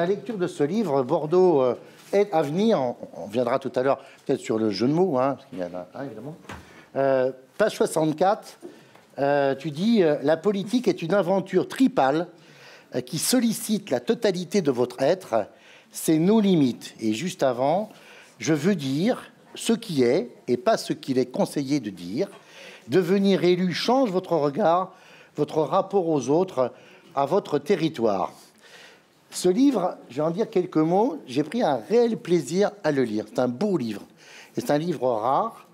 la lecture de ce livre, Bordeaux euh, est à venir. On, viendra tout à l'heure peut-être sur le jeu de mots, hein. Euh, page 64, euh, tu dis La politique est une aventure tripale qui sollicite la totalité de votre être, c'est nos limites. Et juste avant, je veux dire ce qui est et pas ce qu'il est conseillé de dire. Devenir élu change votre regard, votre rapport aux autres, à votre territoire. Ce livre, je vais en dire quelques mots, j'ai pris un réel plaisir à le lire. C'est un beau livre. Et c'est un livre rare.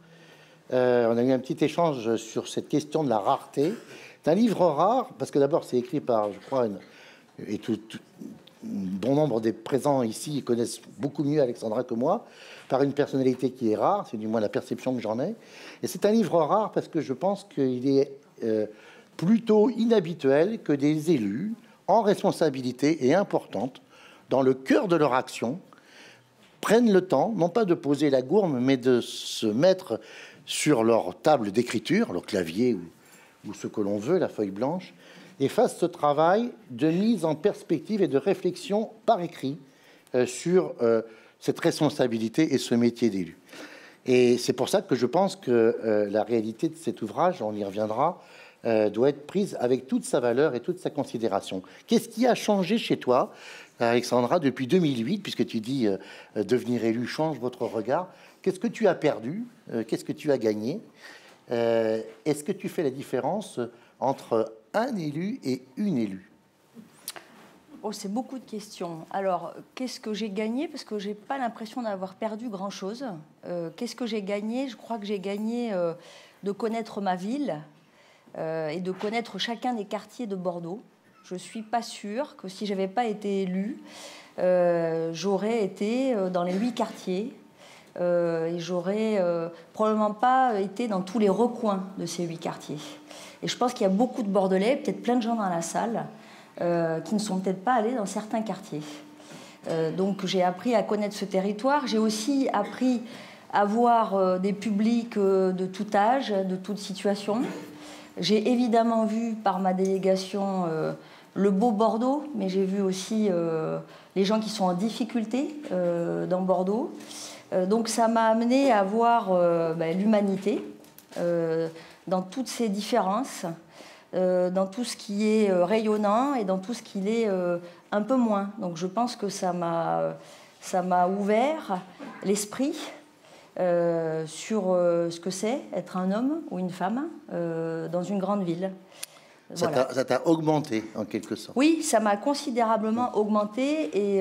Euh, on a eu un petit échange sur cette question de la rareté. C'est un livre rare parce que d'abord c'est écrit par, je crois, et tout, bon nombre des présents ici connaissent beaucoup mieux Alexandra que moi, par une personnalité qui est rare, c'est du moins la perception que j'en ai. Et c'est un livre rare parce que je pense qu'il est euh, plutôt inhabituel que des élus en responsabilité et importante dans le cœur de leur action prennent le temps, non pas de poser la gourme, mais de se mettre sur leur table d'écriture, leur clavier ou, ce que l'on veut, la feuille blanche, et fassent ce travail de mise en perspective et de réflexion par écrit euh, sur euh, cette responsabilité et ce métier d'élu. Et c'est pour ça que je pense que euh, la réalité de cet ouvrage, on y reviendra, euh, doit être prise avec toute sa valeur et toute sa considération. Qu'est-ce qui a changé chez toi, Alexandra, depuis 2008, puisque tu dis euh, devenir élu change votre regard? Qu'est-ce que tu as perdu Qu'est-ce que tu as gagné? Est-ce que tu fais la différence entre un élu et une élue? Oh, c'est beaucoup de questions. Alors, qu'est-ce que j'ai gagné? Parce que j'ai pas l'impression d'avoir perdu grand-chose. Euh, qu'est-ce que j'ai gagné? Je crois que j'ai gagné euh, de connaître ma ville euh, et de connaître chacun des quartiers de Bordeaux. Je suis pas sûre que si j'avais pas été élue, j'aurais été dans les huit quartiers et j'aurais probablement pas été dans tous les recoins de ces huit quartiers. Et je pense qu'il y a beaucoup de Bordelais, peut-être plein de gens dans la salle, euh, qui ne sont peut-être pas allés dans certains quartiers. Euh, donc j'ai appris à connaître ce territoire. J'ai aussi appris à voir euh, des publics de tout âge, de toute situation. J'ai évidemment vu par ma délégation le beau Bordeaux, mais j'ai vu aussi les gens qui sont en difficulté dans Bordeaux. donc ça m'a amené à voir ben, l'humanité dans toutes ses différences. Euh, dans tout ce qui est euh, rayonnant et dans tout ce qui est euh, un peu moins. Donc je pense que ça m'a ouvert l'esprit sur ce que c'est être un homme ou une femme dans une grande ville. Ça t'a augmenté en quelque sorte. Oui, ça m'a considérablement augmenté et,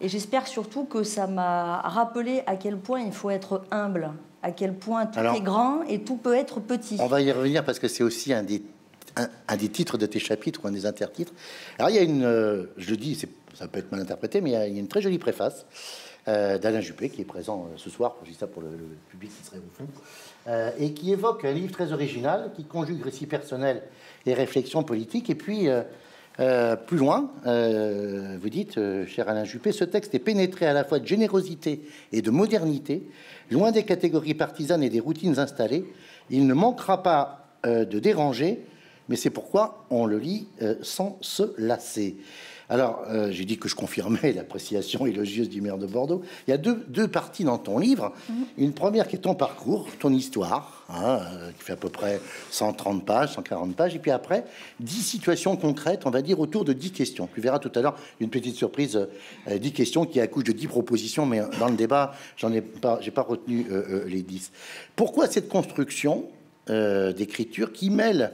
et j'espère surtout que ça m'a rappelé à quel point il faut être humble, à quel point tout est grand et tout peut être petit. On va y revenir parce que c'est aussi un des un, des titres de tes chapitres ou un des intertitres. Alors il y a une, euh, je le dis, ça peut être mal interprété, mais il y a, une très jolie préface euh, d'Alain Juppé qui est présent euh, ce soir, je dis ça pour le, public qui serait au fond, et qui évoque un livre très original qui conjugue récit personnel et réflexion politique. Et puis plus loin, vous dites, cher Alain Juppé, ce texte est pénétré à la fois de générosité et de modernité, loin des catégories partisanes et des routines installées. Il ne manquera pas de déranger mais c'est pourquoi on le lit euh, sans se lasser. Alors, euh, j'ai dit que je confirmais l'appréciation élogieuse du maire de Bordeaux. Il y a deux, deux parties dans ton livre. Mhm. Une première qui est ton parcours, ton histoire, hein, euh, qui fait à peu près 130 pages, 140 pages. Et puis après, 10 situations concrètes, on va dire, autour de 10 questions. Tu verras tout à l'heure une petite surprise, 10 questions qui accouchent de 10 propositions, mais dans le débat, j'en ai pas, j'ai pas retenu les 10. Pourquoi cette construction d'écriture qui mêle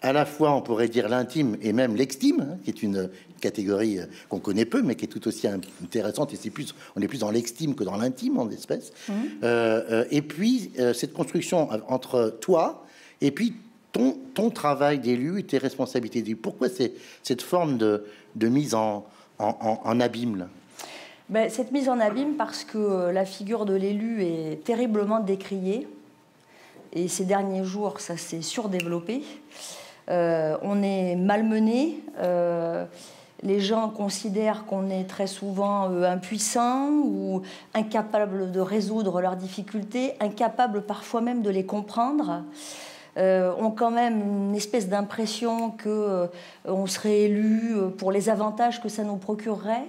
à la fois, on pourrait dire l'intime et même l'extime, hein, qui est une catégorie euh, qu'on connaît peu, mais qui est tout aussi intéressante. Et c'est plus, on est plus dans l'extime que dans l'intime en espèce. Mmh. Euh, euh, et puis cette construction entre toi et puis ton, ton travail d'élu et tes responsabilités d'élu. Pourquoi c'est cette forme de, de mise en, en, en, abîme ben, Cette mise en abîme parce que la figure de l'élu est terriblement décriée. Et ces derniers jours, ça s'est surdéveloppé. Euh, on est malmené. Euh, les gens considèrent qu'on est très souvent euh, impuissant ou incapable de résoudre leurs difficultés, incapable parfois même de les comprendre. ont quand même une espèce d'impression que on serait élu pour les avantages que ça nous procurerait.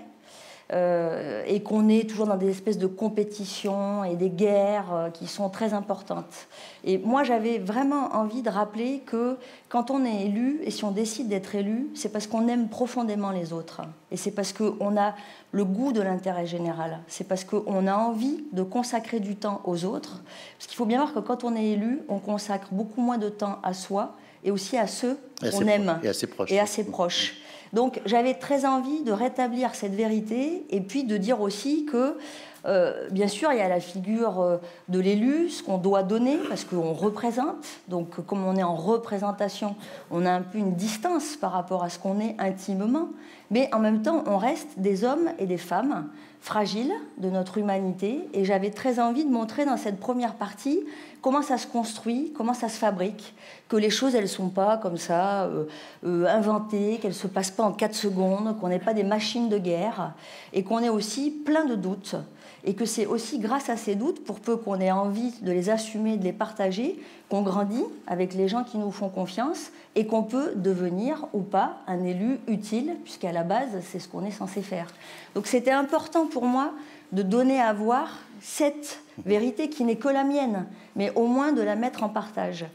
Euh, et qu'on est toujours dans des espèces de compétitions et des guerres euh, qui sont très importantes. Et moi, j'avais vraiment envie de rappeler que quand on est élu, et si on décide d'être élu, c'est parce qu'on aime profondément les autres. Et c'est parce qu'on a le goût de l'intérêt général. C'est parce qu'on a envie de consacrer du temps aux autres. Parce qu'il faut bien voir que quand on est élu, on consacre beaucoup moins de temps à soi et aussi à ceux qu'on aime et à ses proches. Et à ses proches. Donc j'avais très envie de rétablir cette vérité et puis de dire aussi que, euh, bien sûr, il y a la figure euh, de l'élu, ce qu'on doit donner, parce qu'on représente. Donc comme on est en représentation, on a un peu une distance par rapport à ce qu'on est intimement. Mais en même temps, on reste des hommes et des femmes fragiles de notre humanité. Et j'avais très envie de montrer dans cette première partie comment ça se construit, comment ça se fabrique, que les choses, elles ne sont pas comme ça euh, inventées, qu'elles ne se passent pas en 4 secondes, qu'on n'est pas des machines de guerre, et qu'on est aussi plein de doutes, et que c'est aussi grâce à ces doutes, pour peu qu'on ait envie de les assumer, de les partager, qu'on grandit avec les gens qui nous font confiance, et qu'on peut devenir ou pas un élu utile, puisqu'à la base, c'est ce qu'on est censé faire. Donc c'était important pour moi de donner à voir cette vérité qui n'est que la mienne, mais au moins de la mettre en partage.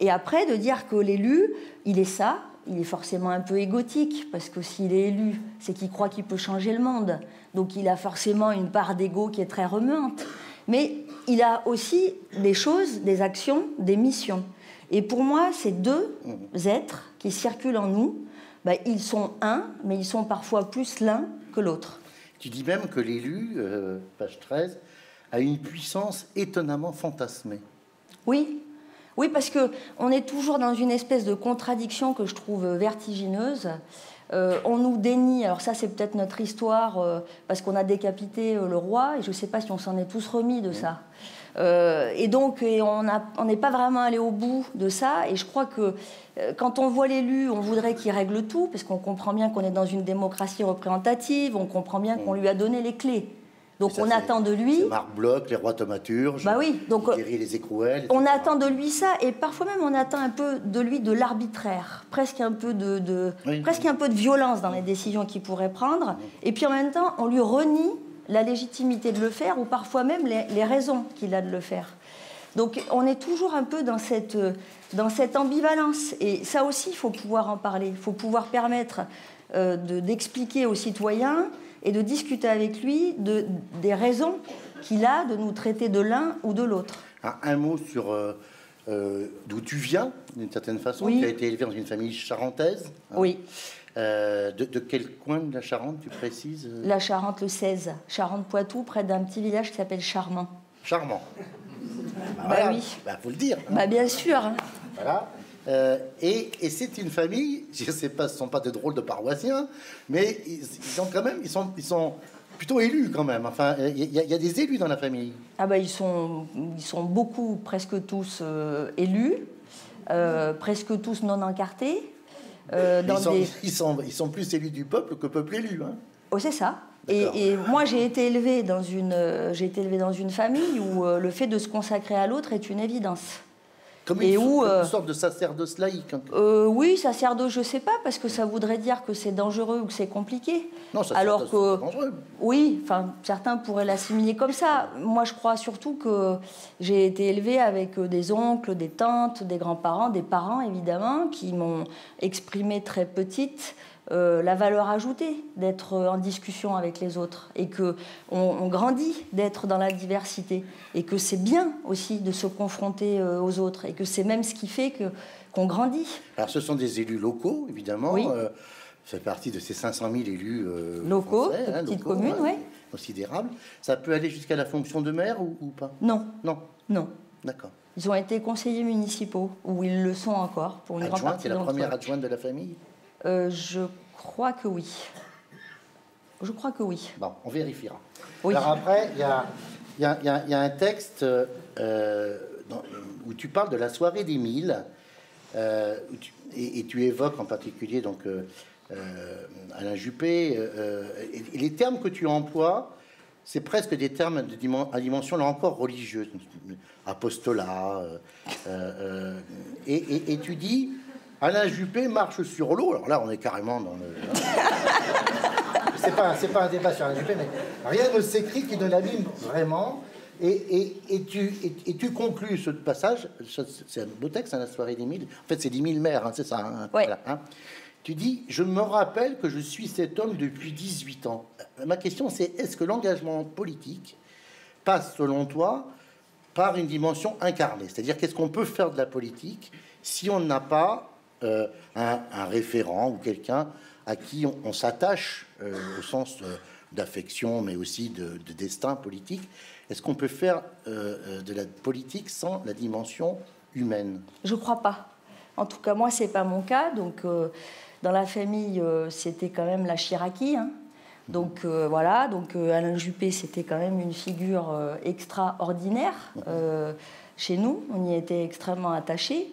Et après, de dire que l'élu, il est ça, il est forcément un peu égotique, parce que s'il est élu, c'est qu'il croit qu'il peut changer le monde. Donc il a forcément une part d'ego qui est très remuante. Mais il a aussi des choses, des actions, des missions. Et pour moi, ces deux êtres qui circulent en nous, ben, ils sont un, mais ils sont parfois plus l'un que l'autre. Tu dis même que l'élu, euh, page 13, a une puissance étonnamment fantasmée. Oui, oui, parce que on est toujours dans une espèce de contradiction que je trouve vertigineuse. Euh, on nous dénie, alors ça c'est peut-être notre histoire, euh, parce qu'on a décapité le roi, et je ne sais pas si on s'en est tous remis de ça. et donc, on n'est pas vraiment allé au bout de ça, et je crois que quand on voit l'élu, on voudrait qu'il règle tout, parce qu'on comprend bien qu'on est dans une démocratie représentative, on comprend bien qu'on lui a donné les clés. Donc on attend de lui. Marc Bloch, les rois thaumaturges, bah oui, donc, les écrouelles. On attend de lui ça, et parfois même on attend un peu de lui de l'arbitraire, presque un peu de, presque un peu de violence dans les décisions qu'il pourrait prendre. Et puis en même temps, on lui renie la légitimité de le faire, ou parfois même les, raisons qu'il a de le faire. Donc on est toujours un peu dans cette, dans cette ambivalence. Et ça aussi, il faut pouvoir en parler. Il faut pouvoir permettre euh, d'expliquer aux citoyens et de discuter avec lui de, des raisons qu'il a de nous traiter de l'un ou de l'autre. Un, mot sur euh, euh, d'où tu viens, d'une certaine façon. Tu as été élevé dans une famille charentaise. Hein. Oui. Euh, de, quel coin de la Charente, tu précises La Charente, le 16. Charente-Poitou, près d'un petit village qui s'appelle Charmant. Charmant. Bah, oui. Bah, faut le dire. Bah, bien sûr. Voilà. Euh, et, c'est une famille, je ne sais pas, ce ne sont pas des drôles de paroissiens, mais ils, sont quand même, ils sont, ils sont plutôt élus quand même. Enfin, il y, a des élus dans la famille. Ah bah ils sont, ils sont beaucoup, presque tous euh, élus, euh, presque tous non encartés. Dans ils, sont, ils, sont, ils, sont, plus élus du peuple que peuple élu. Hein. Oh, c'est ça. Et, et, moi, j'ai été élevée dans une, j'ai été élevée dans une famille où le fait de se consacrer à l'autre est une évidence. Comme une, où, euh, sorte de sacerdoce laïque. Euh, oui, sacerdoce, je ne sais pas, parce que ça voudrait dire que c'est dangereux ou que c'est compliqué. Non, ça Alors que, dangereux. Oui, enfin, certains pourraient l'assimiler comme ça. Moi, je crois surtout que j'ai été élevée avec euh, des oncles, des tantes, des grands-parents, des parents, évidemment, qui m'ont exprimé très petite euh, la valeur ajoutée d'être en discussion avec les autres et que on, grandit d'être dans la diversité et que c'est bien aussi de se confronter euh, aux autres et que c'est même ce qui fait que qu'on grandit. Alors ce sont des élus locaux évidemment. Oui. Euh, fait partie de ces 500 000 élus locaux, français, hein, petites communes, oui. Considérable. Ça peut aller jusqu'à la fonction de maire ou, pas? Non. Non. Non. D'accord. Ils ont été conseillers municipaux, ou ils le sont encore pour une grande partie. C'est la première adjointe de la famille? Euh, je crois que oui. Je crois que oui. Bon, on vérifiera. Alors après, il y a, y, a, y a, un texte euh, où tu parles de la soirée des mille, euh, et, tu évoques en particulier donc Alain Juppé. Et, les termes que tu emploies, c'est presque des termes de à dimension là encore religieuse, apostolat. et, tu dis Alain Juppé marche sur l'eau. Alors là, on est carrément dans le. c'est pas, c'est pas un débat sur la Juppé, mais rien ne s'écrit qui ne l'abîme vraiment. Et, et, tu, et, tu conclus ce passage, c'est un beau texte, hein, la soirée des mille. En fait, c'est dix mille maires, hein, c'est ça. Hein, hein. Tu dis, je me rappelle que je suis cet homme depuis 18 ans. Ma question, c'est est-ce que l'engagement politique passe, selon toi, par une dimension incarnée? C'est-à-dire, qu'est-ce qu'on peut faire de la politique si on n'a pas euh, un, référent ou quelqu'un à qui on, s'attache euh, au sens euh, d'affection, mais aussi de, destin politique Est-ce qu'on peut faire de la politique sans la dimension humaine? Je crois pas. En tout cas, moi, c'est pas mon cas. Donc, dans la famille, c'était quand même la Chiraki. Hein. Donc voilà, donc Alain Juppé, c'était quand même une figure extraordinaire chez nous. On y était extrêmement attachés.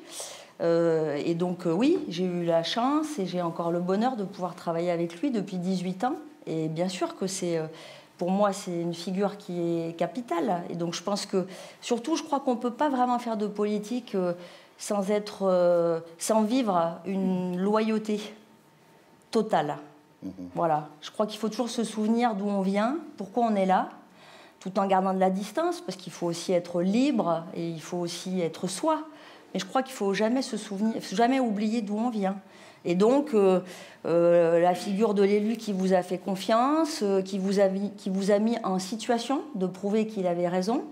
Euh, et donc euh, oui, j'ai eu la chance et j'ai encore le bonheur de pouvoir travailler avec lui depuis 18 ans. Et bien sûr que c'est, euh, pour moi, c'est une figure qui est capitale. Et donc je pense que, surtout, je crois qu'on ne peut pas vraiment faire de politique sans être, sans vivre une loyauté totale. Mhm. Voilà. Je crois qu'il faut toujours se souvenir d'où on vient, pourquoi on est là, tout en gardant de la distance, parce qu'il faut aussi être libre et il faut aussi être soi. Mais je crois qu'il faut jamais se souvenir, jamais oublier d'où on vient. Et donc, euh, euh, la figure de l'élu qui vous a fait confiance, euh, qui, vous a mis, qui vous a mis en situation de prouver qu'il avait raison,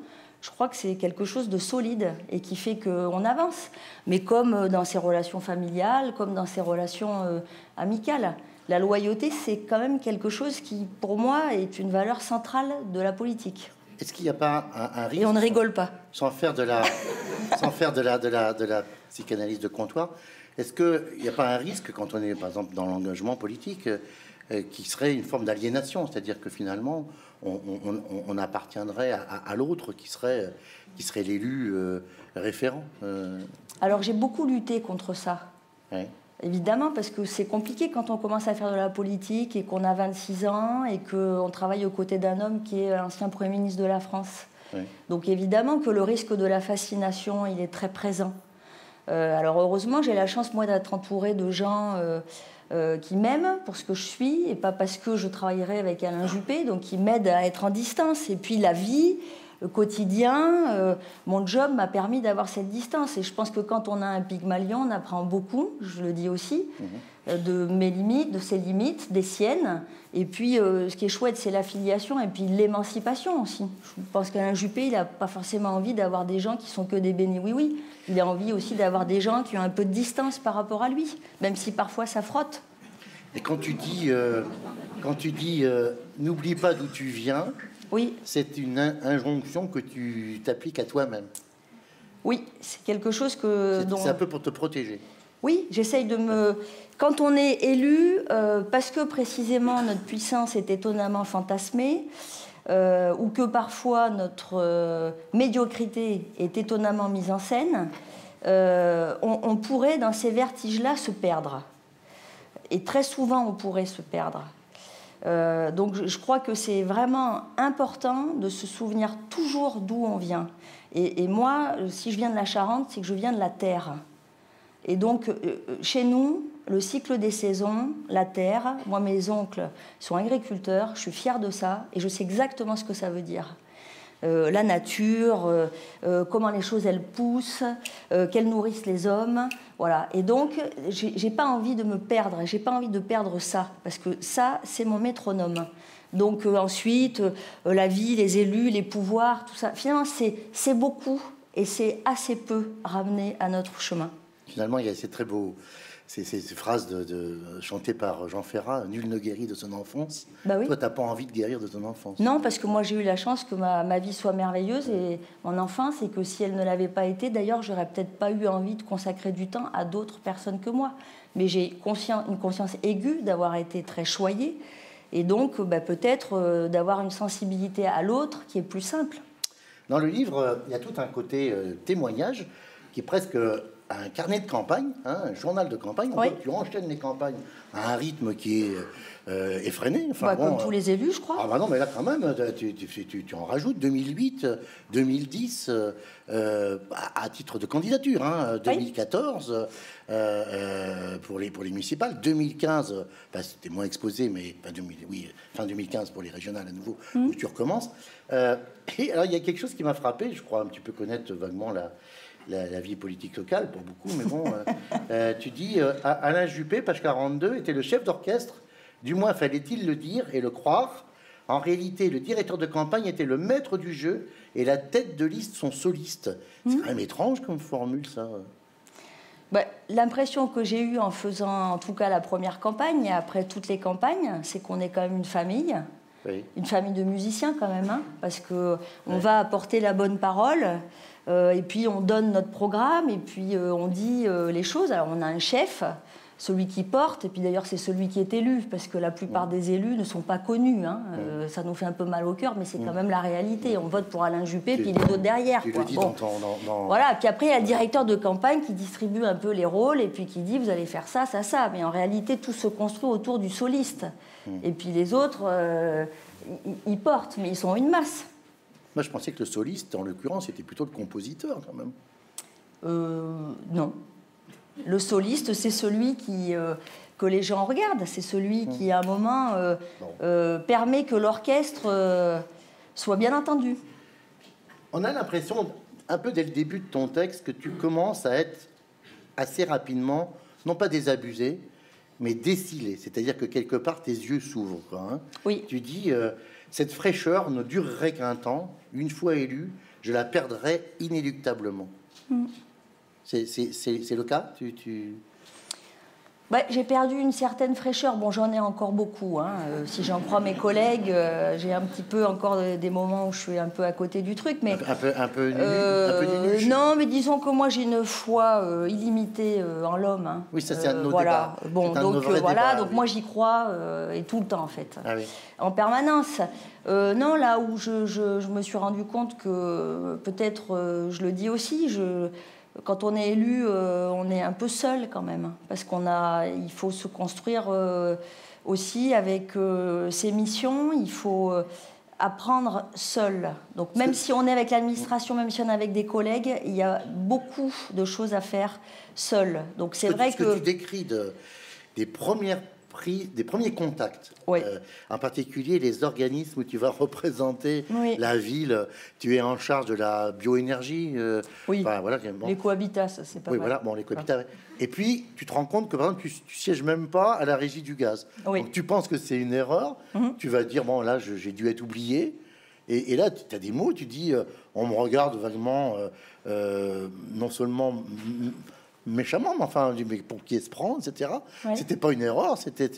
je crois que c'est quelque chose de solide et qui fait qu'on avance. Mais comme dans ses relations familiales, comme dans ses relations amicales, la loyauté, c'est quand même quelque chose qui, pour moi, est une valeur centrale de la politique. Est-ce qu'il n'y a pas un, risque Et on ne rigole pas. Sans faire de la, sans faire de la, de la, de la psychanalyse de comptoir, est-ce qu'il n'y a pas un risque quand on est, par exemple, dans l'engagement politique, euh, qui serait une forme d'aliénation? C'est-à-dire que finalement, on, appartiendrait à, l'autre qui serait, qui serait l'élu euh, référent euh? Alors j'ai beaucoup lutté contre ça. Évidemment, parce que c'est compliqué quand on commence à faire de la politique et qu'on a 26 ans et qu'on travaille aux côtés d'un homme qui est ancien Premier ministre de la France. Donc évidemment que le risque de la fascination, il est très présent. Euh, alors heureusement, j'ai la chance, moi, d'être entourée de gens euh, euh, qui m'aiment pour ce que je suis et pas parce que je travaillerai avec Alain Juppé, donc qui m'aident à être en distance. Et puis la vie, quotidien, euh, mon job m'a permis d'avoir cette distance. Et je pense que quand on a un Pygmalion, on apprend beaucoup, je le dis aussi, mhm. euh, de mes limites, de ses limites, des siennes. Et puis, euh, ce qui est chouette, c'est l'affiliation et puis l'émancipation aussi. Je pense qu'Alain Juppé, il n'a pas forcément envie d'avoir des gens qui sont que des bénis oui-oui. Il a envie aussi d'avoir des gens qui ont un peu de distance par rapport à lui, même si parfois ça frotte. Et quand tu dis, quand tu dis n'oublie pas d'où tu viens, oui. C'est une injonction que tu t'appliques à toi-même. Oui, c'est quelque chose que. C'est un peu pour te protéger. Oui, j'essaye de me. Quand on est élu, euh, parce que précisément notre puissance est étonnamment fantasmée, euh, ou que parfois notre euh, médiocrité est étonnamment mise en scène, on, pourrait dans ces vertiges-là se perdre. Et très souvent, on pourrait se perdre. Euh, donc je crois que c'est vraiment important de se souvenir toujours d'où on vient. Et, moi, si je viens de la Charente, c'est que je viens de la terre. Et donc, euh, chez nous, le cycle des saisons, la terre, moi mes oncles sont agriculteurs, je suis fière de ça et je sais exactement ce que ça veut dire. Euh, la nature, euh, euh, comment les choses elles poussent, qu'elles nourrissent les hommes, voilà. Et donc j'ai pas envie de me perdre, j'ai pas envie de perdre ça parce que ça c'est mon métronome. Donc ensuite la vie, les élus, les pouvoirs, tout ça. Finalement c'est beaucoup et c'est assez peu ramené à notre chemin. Finalement, il y a ces très beaux ces, ces, phrases de, chantées par Jean Ferrat, nul ne guérit de son enfance. Bah oui. Toi, t'as pas envie de guérir de ton enfance. Non, parce que moi, j'ai eu la chance que ma, ma, vie soit merveilleuse et mon enfance, et que si elle ne l'avait pas été, d'ailleurs, j'aurais peut-être pas eu envie de consacrer du temps à d'autres personnes que moi. Mais j'ai une conscience aiguë d'avoir été très choyée, et donc bah, peut-être euh, d'avoir une sensibilité à l'autre qui est plus simple. Dans le livre, il y a tout un côté euh, témoignage qui est presque un carnet de campagne, hein, un journal de campagne. Oui. tu enchaînes les campagnes à un rythme qui est euh, effréné. Enfin, Bah, bon, comme tous euh, les élus, je crois. Ah bah non, mais là quand même, tu, tu- tu- tu en rajoutes 2008, euh, 2010 euh, euh, à, titre de candidature, hein, 2014 euh, euh, pour, les, pour les municipales, 2015, euh, bah, c'était moins exposé, mais enfin, 2000 oui, fin 2015 pour les régionales à nouveau, où tu recommences. Euh, et alors il y a quelque chose qui m'a frappé, je crois un petit peu connaître vaguement la, la, la vie politique locale pour beaucoup, mais bon, euh, euh, tu dis euh, Alain Juppé, page 42, était le chef d'orchestre, du moins fallait-il le dire et le croire. En réalité, le directeur de campagne était le maître du jeu et la tête de liste son soliste. C'est quand même étrange comme formule, ça. Bah, L'impression que j'ai eue en faisant, en tout cas, la première campagne, et après toutes les campagnes, c'est qu'on est quand même une famille, Oui. une famille de musiciens quand même, hein, parce que on va apporter la bonne parole, et puis on donne notre programme, et puis euh, on dit euh, les choses. Alors on a un chef, celui qui porte, et puis d'ailleurs c'est celui qui est élu, parce que la plupart des élus ne sont pas connus. hein. Euh, ça nous fait un peu mal au cœur, mais c'est quand même la réalité. On vote pour Alain Juppé, puis les autres derrière. Quoi. Bon. dans Voilà, puis après, il y a le directeur de campagne qui distribue un peu les rôles et puis qui dit vous allez faire ça, ça, ça. Mais en réalité, tout se construit autour du soliste. Et puis les autres, euh, ils portent, mais ils sont une masse. Moi, je pensais que le soliste, en l'occurrence, c'était plutôt le compositeur, quand même. Euh, non. Le soliste, c'est celui qui, euh, que les gens regardent. C'est celui qui, à un moment, euh, permet que l'orchestre soit bien entendu. On a l'impression, un peu dès le début de ton texte, que tu commences à être assez rapidement, non pas désabusé, mais décilé. C'est-à-dire que quelque part, tes yeux s'ouvrent. hein. Oui. Tu dis, cette fraîcheur ne durerait qu'un temps. Une fois élue, je la perdrai inéluctablement. C'est c'est- le cas? Tu, tu... Bah, j'ai perdu une certaine fraîcheur. Bon, j'en ai encore beaucoup. hein. Euh, si j'en crois mes collègues, euh, j'ai un petit peu encore de- des moments où je suis un peu à côté du truc. Mais Un peu, un peu, euh, un peu nunuche. non, mais disons que moi j'ai une foi euh, illimitée euh, en l'homme. hein. Oui, ça, c'est un de nos voilà. débats. Bon, donc euh, voilà. débats, donc oui. moi j'y crois euh, et tout le temps en fait Ah oui. en permanence. Euh, non, là où je, je- je me suis rendu compte que peut-être, euh, je le dis aussi, je, quand on est élu, euh, on est un peu seul quand même, parce qu'on a, il faut se construire euh, aussi avec euh, ses missions. Il faut apprendre seul. Donc même si on est avec l'administration, même si on est avec des collègues, il y a beaucoup de choses à faire seul. Donc c'est vrai que, que tu décris de, des premières des premiers contacts, Oui. euh, en particulier les organismes où tu vas représenter Oui. la ville, tu es en charge de la bioénergie. euh, Oui. enfin, voilà, bon. les cohabitats, ça c'est pas Oui, mal. voilà, bon, les cohabitats. Et puis, tu te rends compte que, par exemple, tu, tu sièges même pas à la régie du gaz. Oui. Donc, tu penses que c'est une erreur. Tu vas dire, bon, là, j'ai dû être oublié. Et, et là, tu as des mots, tu dis, euh, on me regarde vaguement, non seulement méchamment, mais enfin, on dit, mais pour qui est se prendre, etc. Ouais. C'était pas une erreur. C'était.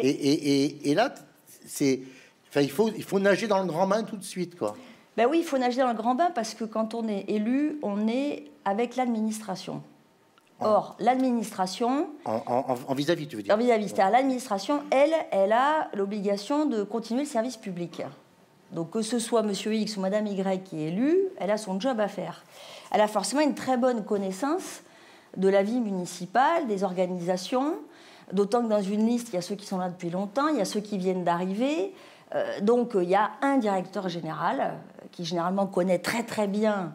Et, et, et, et là, c'est. Enfin, il faut, il faut nager dans le grand bain tout de suite, quoi. Ben oui, il faut nager dans le grand bain parce que quand on est élu, on est avec l'administration. Or, l'administration, En, vis-à-vis, tu veux dire. en vis-à-vis, c'est-à-dire l'administration, elle, elle a l'obligation de continuer le service public. Donc que ce soit Monsieur X ou Madame Y qui est élu, elle a son job à faire. Elle a forcément une très bonne connaissance de la vie municipale, des organisations, d'autant que dans une liste, il y a ceux qui sont là depuis longtemps, il y a ceux qui viennent d'arriver. Euh, donc euh, il y a un directeur général euh, qui généralement connaît très très bien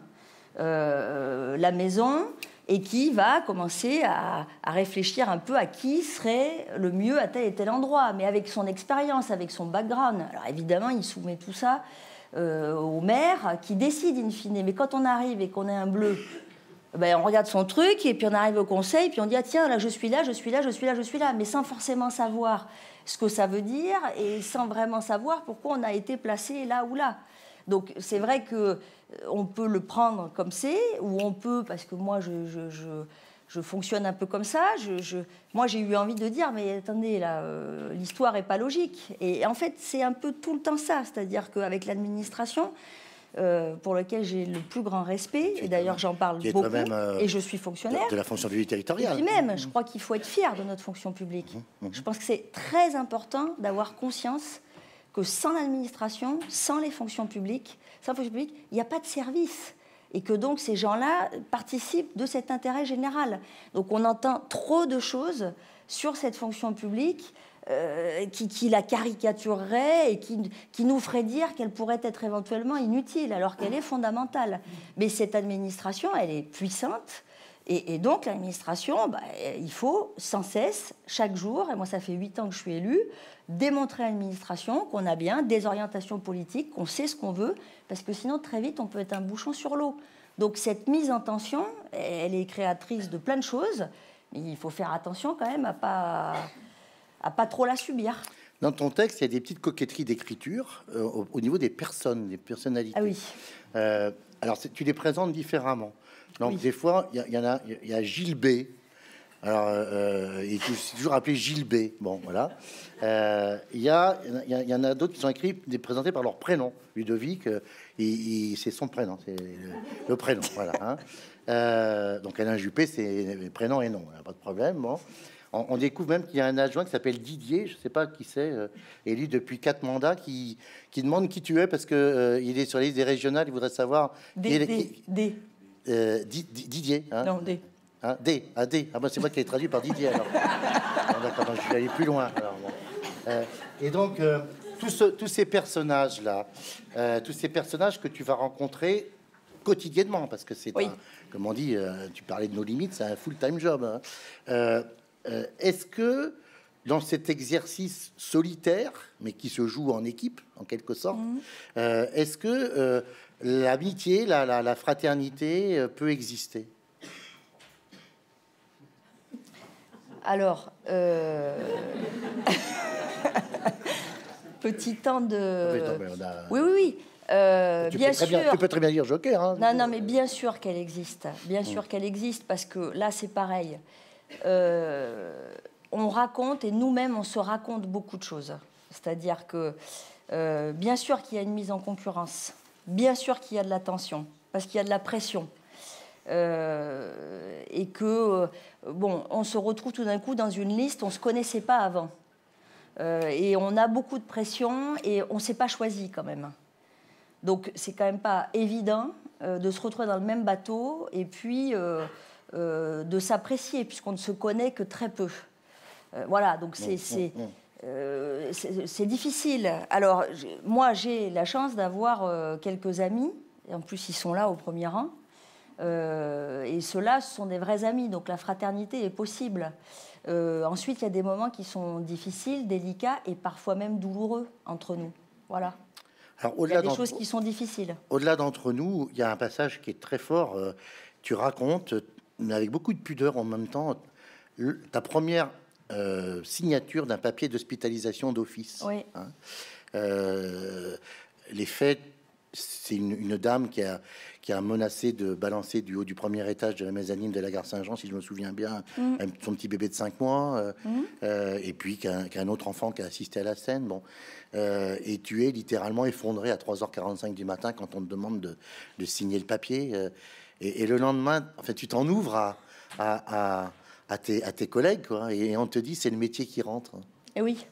la maison et qui va commencer à, réfléchir un peu à qui serait le mieux à tel et tel endroit, mais avec son expérience, avec son background. Alors évidemment, il soumet tout ça au maire qui décide in fine. Mais quand on arrive et qu'on est un bleu, ben, on regarde son truc et puis on arrive au conseil, puis on dit ah tiens là je suis là, je suis là, je suis là, je suis là, mais sans forcément savoir ce que ça veut dire et sans vraiment savoir pourquoi on a été placé là ou là. Donc c'est vrai que euh, on peut le prendre comme c'est, ou on peut, parce que moi je, je, fonctionne un peu comme ça, moi j'ai eu envie de dire, mais attendez, là, euh, l'histoire n'est pas logique. Et en fait c'est un peu tout le temps ça, c'est-à-dire qu'avec l'administration, euh, pour laquelle j'ai le plus grand respect, et d'ailleurs j'en parle beaucoup, euh, et je suis fonctionnaire. de la fonction publique Et territoriale. puis même, je crois qu'il faut être fier de notre fonction publique. Je pense que c'est très important d'avoir conscience que sans l'administration, sans les fonctions publiques, sans fonction publique, il n'y a pas de service. et que donc ces gens-là participent de cet intérêt général. Donc on entend trop de choses sur cette fonction publique euh, qui, la caricaturerait et qui, nous ferait dire qu'elle pourrait être éventuellement inutile alors qu'elle est fondamentale. Mais cette administration, elle est puissante. Et, donc l'administration, bah, il faut sans cesse, chaque jour, et moi ça fait huit ans que je suis élue, démontrer à l'administration qu'on a bien des orientations politiques, qu'on sait ce qu'on veut, parce que sinon très vite on peut être un bouchon sur l'eau. Donc cette mise en tension, elle est créatrice de plein de choses, mais il faut faire attention quand même à pas à pas trop la subir. Dans ton texte, il y a des petites coquetteries d'écriture euh, au, niveau des personnes, des personnalités. Ah oui. Euh, alors, tu les présentes différemment. Donc, des fois, il y, en a, il y a Gilles B. Alors, euh, il est toujours appelé Gilles B. Bon, voilà. Il y, a, il y en a d'autres qui sont écrits, présentés par leur prénom. Ludovic, c'est son prénom, c'est le, prénom. Voilà. Hein. donc, Alain Juppé, c'est prénom et nom, pas de problème. Bon. On, découvre même qu'il y a un adjoint qui s'appelle Didier, je ne sais pas qui c'est, euh, élu depuis quatre mandats, qui, qui demande qui tu es parce que euh, il est sur la liste des régionales, il voudrait savoir. D, D, euh, Didier. Hein non, D. Hein, D, ah, D. Ah, bah, c'est moi qui ai traduit par Didier alors. D'accord, je vais aller plus loin. et donc, tous, tous, ces personnages-là, tous ces personnages que tu vas rencontrer quotidiennement, parce que c'est, comme on dit, tu parlais de nos limites, c'est un full-time job. Hein. Euh, est-ce que dans cet exercice solitaire, mais qui se joue en équipe, en quelque sorte, mhm. euh, est-ce que euh, l'amitié, la, fraternité peut exister? Alors, petit temps de... Oui, oui, oui. bien sûr. tu peux très bien dire Joker. Hein. non, non, mais bien sûr qu'elle existe. Bien sûr qu'elle existe parce que là, c'est pareil. Euh, on raconte, et nous-mêmes, on se raconte beaucoup de choses. C'est-à-dire que, euh, bien sûr qu'il y a une mise en concurrence, bien sûr qu'il y a de la tension, parce qu'il y a de la pression. Euh, et que, bon, on se retrouve tout d'un coup dans une liste, on ne se connaissait pas avant. et on a beaucoup de pression et on ne s'est pas choisi quand même. Donc c'est quand même pas évident de se retrouver dans le même bateau et puis de s'apprécier, puisqu'on ne se connaît que très peu. Euh, voilà, donc c'est euh, c'est difficile. Alors, moi, j'ai la chance d'avoir quelques amis, et en plus, ils sont là au premier rang. et ceux-là, ce sont des vrais amis, donc la fraternité est possible. ensuite, il y a des moments qui sont difficiles, délicats et parfois même douloureux entre nous. Voilà. Alors, il y a des choses qui sont difficiles. Au-delà d'entre nous, il y a un passage qui est très fort. tu racontes mais avec beaucoup de pudeur en même temps, ta première euh, signature d'un papier d'hospitalisation d'office. Oui. Hein. Euh, les faits, c'est une, dame qui a, qui a menacé de balancer du haut du premier étage de la mezzanine de la gare Saint-Jean, si je me souviens bien, mm. son petit bébé de 5 mois, euh, mm. et puis qu'un autre enfant qui a assisté à la scène. Bon. et tu es littéralement effondré à 3h45 du matin quand on te demande de, de signer le papier. Et, le lendemain, en tu t'en ouvres à, à, tes, à, tes, collègues, quoi, et on te dit c'est le métier qui rentre. Et oui.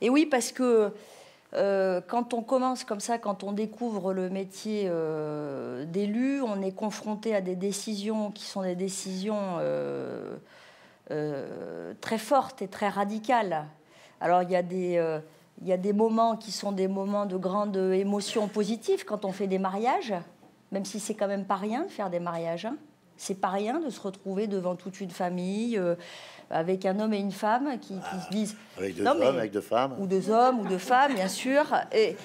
Et oui, parce que euh, quand on commence comme ça, quand on découvre le métier euh, d'élu, on est confronté à des décisions qui sont des décisions euh, très fortes et très radicales. Alors il y a des il y a des moments qui sont des moments de grande émotion positive quand on fait des mariages même si c'est quand même pas rien de faire des mariages. Hein. C'est pas rien de se retrouver devant toute une famille, euh, avec un homme et une femme qui, se disent. Avec deux hommes, avec deux femmes. Ou deux hommes, ou deux femmes, bien sûr. Et,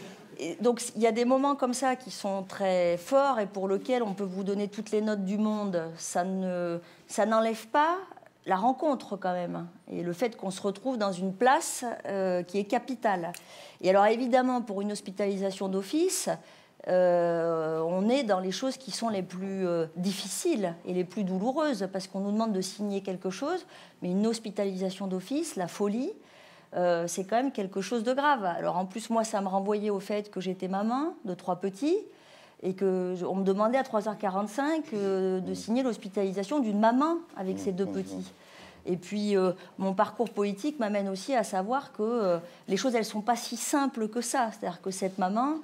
donc il y a des moments comme ça qui sont très forts et pour lesquels on peut vous donner toutes les notes du monde. Ça ne, ça n'enlève pas la rencontre quand même et le fait qu'on se retrouve dans une place euh, qui est capitale. Et alors évidemment pour une hospitalisation d'office, euh, on est dans les choses qui sont les plus euh, difficiles et les plus douloureuses, parce qu'on nous demande de signer quelque chose, mais une hospitalisation d'office, la folie, euh, c'est quand même quelque chose de grave. Alors en plus, moi, ça me renvoyait au fait que j'étais maman de trois petits, et qu'on me demandait à 3h45 de signer l'hospitalisation d'une maman avec ses deux petits. Et puis, mon parcours politique m'amène aussi à savoir que les choses, elles ne sont pas si simples que ça. C'est-à-dire que cette maman,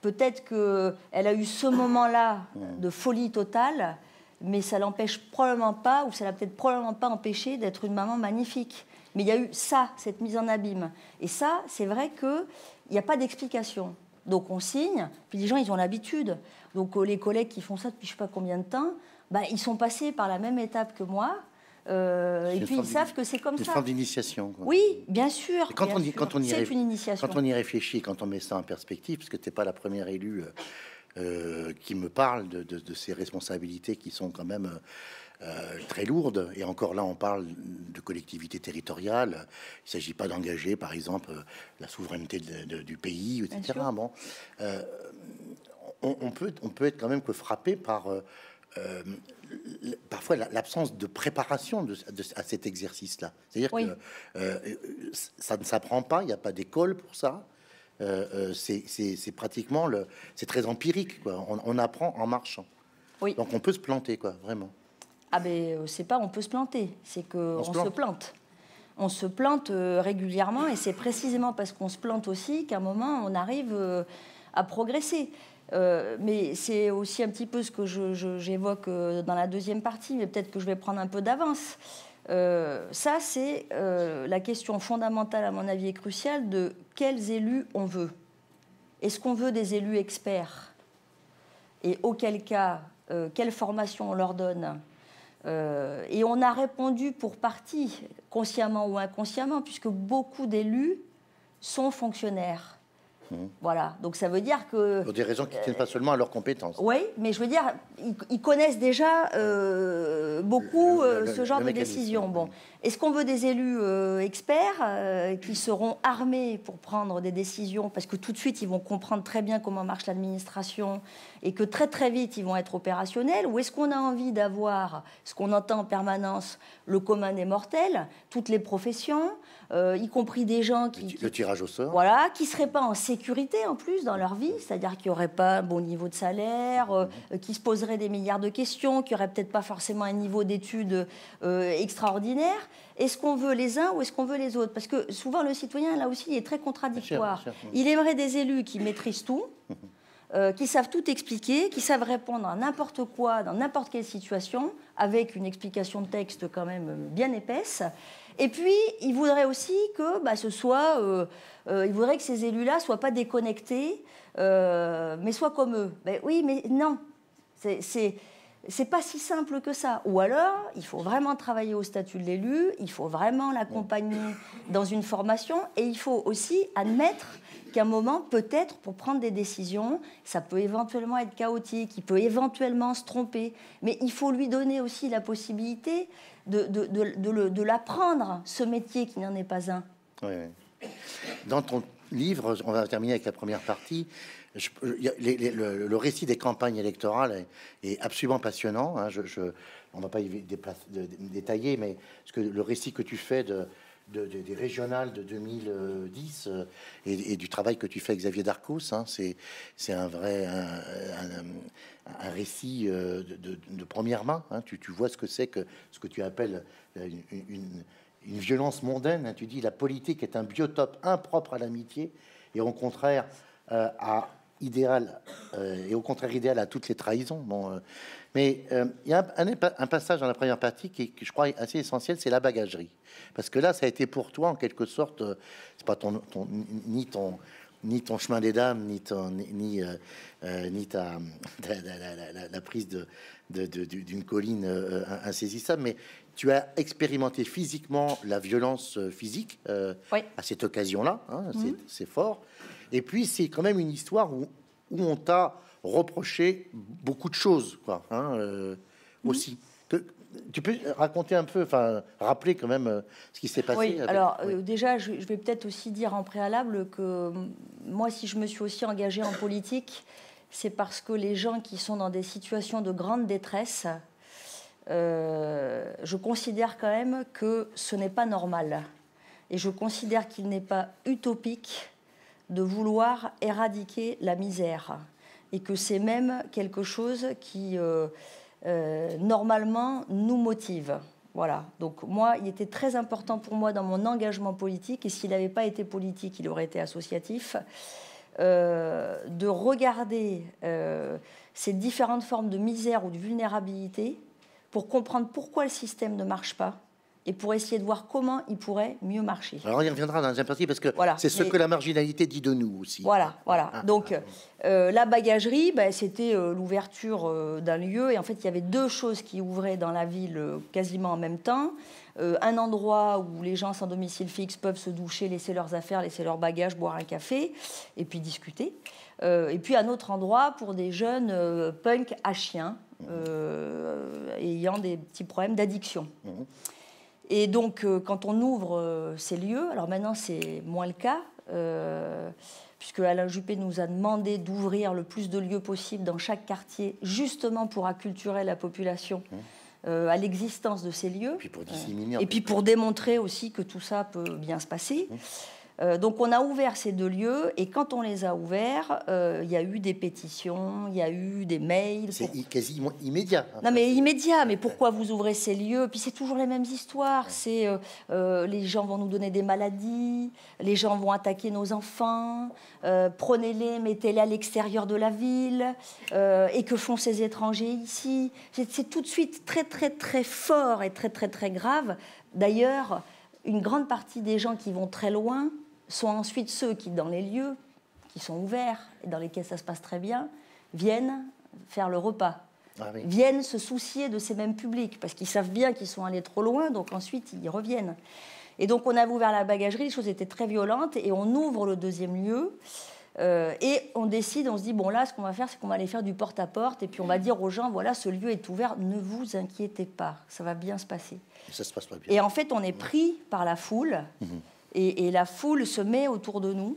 peut-être qu'elle a eu ce moment-là de folie totale, mais ça l'empêche probablement pas, ou ça l'a peut-être probablement pas empêché d'être une maman magnifique. Mais il y a eu ça, cette mise en abîme. Et ça, c'est vrai qu'il n'y a pas d'explication. Donc on signe, puis les gens, ils ont l'habitude. Donc euh, les collègues qui font ça depuis je ne sais pas combien de temps, bah, ils sont passés par la même étape que moi. Euh, et puis ils savent que c'est comme ça. C'est une forme d'initiation. Oui, bien sûr. quand, on, y, quand on y une. Quand on y réfléchit, quand on met ça en perspective, parce que tu n'es pas la première élue euh, qui me parle de, de, ces responsabilités qui sont quand même euh, très lourde. Et encore là, on parle de collectivité territoriale. Il ne s'agit pas d'engager, par exemple, la souveraineté du pays, etc. Bon, euh, on, peut, on peut être quand même que frappé par euh, parfois l'absence de préparation de, à cet exercice-là. C'est-à-dire que ça ne s'apprend pas, il n'y a pas d'école pour ça. c'est pratiquement le, c'est très empirique. Quoi. On, on, apprend en marchant. Oui. Donc on peut se planter, quoi, vraiment. Ah ben euh, c'est pas on peut se planter, c'est que on, se, plante. On se plante euh, régulièrement et c'est précisément parce qu'on se plante aussi qu'à un moment on arrive euh, à progresser. Mais c'est aussi un petit peu ce que j'évoque dans la deuxième partie, mais peut-être que je vais prendre un peu d'avance. ça, c'est la question fondamentale, à mon avis, et cruciale de quels élus on veut. Est-ce qu'on veut des élus experts? Et auquel cas, quelle formation on leur donne? Euh, et on a répondu pour partie, consciemment ou inconsciemment, puisque beaucoup d'élus sont fonctionnaires. Mmh. Voilà, donc ça veut dire que... Pour des raisons qui ne tiennent pas seulement à leurs compétences. Oui, mais je veux dire, ils, connaissent déjà euh, beaucoup euh, ce genre de décisions. Bon, est-ce qu'on veut des élus euh, experts qui seront armés pour prendre des décisions? Parce que tout de suite ils vont comprendre très bien comment marche l'administration et que très très vite ils vont être opérationnels Ou est-ce qu'on a envie d'avoir ce qu'on entend en permanence, le commun des mortels, toutes les professions euh, y compris des gens qui, le tirage au sort, voilà, qui seraient pas en sécurité en plus dans leur vie, c'est-à-dire qui n'auraient pas un bon niveau de salaire, euh, qui se poseraient des milliards de questions, qui n'auraient peut-être pas forcément un niveau d'études euh, extraordinaire. Est-ce qu'on veut les uns ou est-ce qu'on veut les autres? Parce que souvent le citoyen là aussi il est très contradictoire. Il aimerait des élus qui maîtrisent tout. qui savent tout expliquer, qui savent répondre à n'importe quoi, dans n'importe quelle situation, avec une explication de texte quand même bien épaisse, et puis, il voudrait aussi que bah, ce soit, euh, euh, il voudrait que ces élus-là soient pas déconnectés, euh, mais soient comme eux. Ben oui, mais non, c'est c'est pas si simple que ça. Ou alors, il faut vraiment travailler au statut de l'élu, il faut vraiment l'accompagner dans une formation, et il faut aussi admettre qu'à un moment, peut-être, pour prendre des décisions, ça peut éventuellement être chaotique, il peut éventuellement se tromper, mais il faut lui donner aussi la possibilité de, de, de, l'apprendre, ce métier qui n'en est pas un. Dans ton livre, on va terminer avec la première partie, le, récit des campagnes électorales est, absolument passionnant. Hein. je, on ne va pas y détailler, mais ce que, le récit que tu fais de, des régionales de 2010 euh, et, du travail que tu fais, Xavier Darcos. Hein, c'est un vrai un, récit euh, de, première main. Hein. tu, vois ce que c'est que ce que tu appelles euh, une, violence mondaine. Hein. tu dis la politique est un biotope impropre à l'amitié et au contraire à idéal et au contraire idéal à toutes les trahisons. Bon, mais euh, il y a un, passage dans la première partie qui, je crois, assez essentiel, c'est la bagagerie. Parce que là, ça a été pour toi, en quelque sorte, euh, c'est pas ton, ni ton ni ton chemin des dames, ni ton, ni, euh, ni, ta, la, prise de, d'une colline insaisissable, mais tu as expérimenté physiquement la violence physique à cette occasion-là. Hein, mhm. c'est, fort. Et puis c'est quand même une histoire où, où on t'a reprocher beaucoup de choses, quoi, hein, euh, mhm. aussi. tu peux raconter un peu, enfin, rappeler quand même euh, ce qui s'est passé. Oui, alors euh, déjà, je, vais peut-être aussi dire en préalable que moi, si je me suis aussi engagée en politique, c'est parce que les gens qui sont dans des situations de grande détresse, je considère quand même que ce n'est pas normal. Et je considère qu'il n'est pas utopique de vouloir éradiquer la misère et que c'est même quelque chose qui, euh, euh, normalement, nous motive. Voilà. Donc moi, il était très important pour moi dans mon engagement politique, et s'il n'avait pas été politique, il aurait été associatif, de regarder ces différentes formes de misère ou de vulnérabilité pour comprendre pourquoi le système ne marche pas et pour essayer de voir comment il pourrait mieux marcher. Alors on y reviendra dans un parti parce que c'est ce que la marginalité dit de nous aussi. Voilà, voilà. Ah. Donc euh, la bagagerie, ben, c'était euh, l'ouverture euh, d'un lieu et en fait il y avait deux choses qui ouvraient dans la ville quasiment en même temps. un endroit où les gens sans domicile fixe peuvent se doucher, laisser leurs affaires, laisser leurs bagages, boire un café et puis discuter. et puis un autre endroit pour des jeunes punk à chiens ayant des petits problèmes d'addiction. Mmh. Et donc, euh, quand on ouvre euh, ces lieux, alors maintenant c'est moins le cas, euh, puisque Alain Juppé nous a demandé d'ouvrir le plus de lieux possible dans chaque quartier, justement pour acculturer la population. Mmh. à l'existence de ces lieux. Et puis pour démontrer aussi que tout ça peut bien se passer. Mmh. Euh, donc on a ouvert ces deux lieux et quand on les a ouverts, euh, il y a eu des pétitions, il y a eu des mails. C'est quasiment immédiat. Hein. Non mais immédiat, mais pourquoi vous ouvrez ces lieux? Puis c'est toujours les mêmes histoires. C'est euh, les gens vont nous donner des maladies, les gens vont attaquer nos enfants, prenez-les, mettez-les à l'extérieur de la ville. et que font ces étrangers ici? C'est tout de suite très très très fort et très très très grave. D'ailleurs, une grande partie des gens qui vont très loin sont ensuite ceux qui, dans les lieux qui sont ouverts et dans lesquels ça se passe très bien, viennent faire le repas. Ah viennent se soucier de ces mêmes publics, parce qu'ils savent bien qu'ils sont allés trop loin, donc ensuite ils reviennent. Et donc on a ouvert la bagagerie, les choses étaient très violentes, et on ouvre le deuxième lieu, euh, et on décide, on se dit, bon là, ce qu'on va faire, c'est qu'on va aller faire du porte-à-porte, et puis on va dire aux gens, voilà, ce lieu est ouvert, ne vous inquiétez pas, ça va bien se passer. Et ça se passe pas bien. Et en fait, on est pris par la foule. Mhm. Et, la foule se met autour de nous.